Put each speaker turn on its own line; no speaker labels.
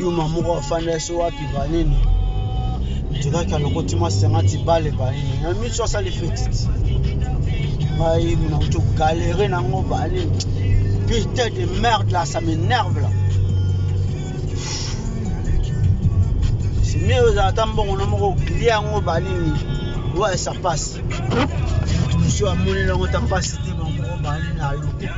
yuma moko afanda so wapi banini tikaki alokoti masenga ti bale banini na miso asali fetiti ngai nauti galere nango banini putain de merde là ça m'énerve là mieux ozala ata mbongo na moko okilia yango banini oyo esa mpasi mosu amoni nango ta mpasi te bango banini ayoki